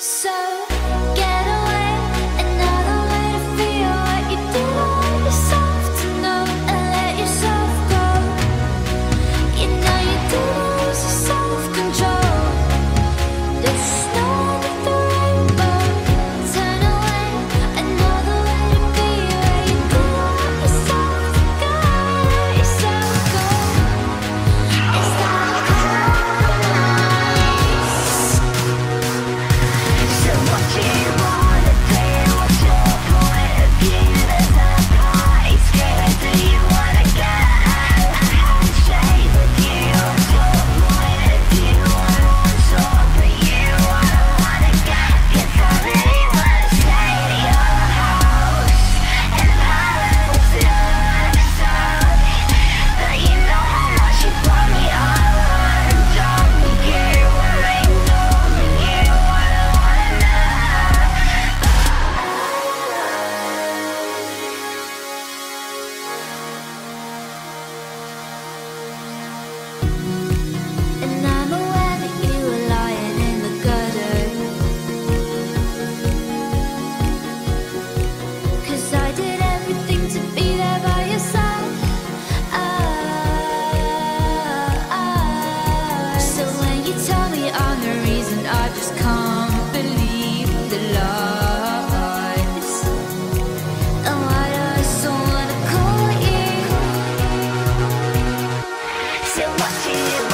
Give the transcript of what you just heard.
So still watching you.